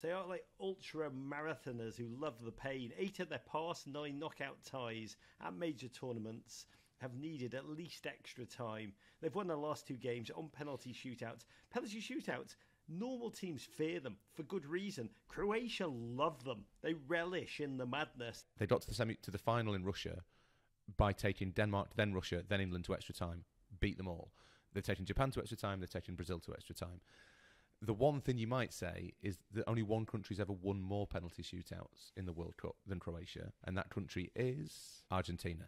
They are like ultra marathoners who love the pain. Eight of their past nine knockout ties at major tournaments have needed at least extra time. They've won their last two games on penalty shootouts. Penalty shootouts, normal teams fear them for good reason. Croatia love them. They relish in the madness. They got to the semi to the final in Russia by taking Denmark, then Russia, then England to extra time, beat them all. They've taken Japan to extra time, they've taken Brazil to extra time. The one thing you might say is that only one country's ever won more penalty shootouts in the World Cup than Croatia, and that country is Argentina.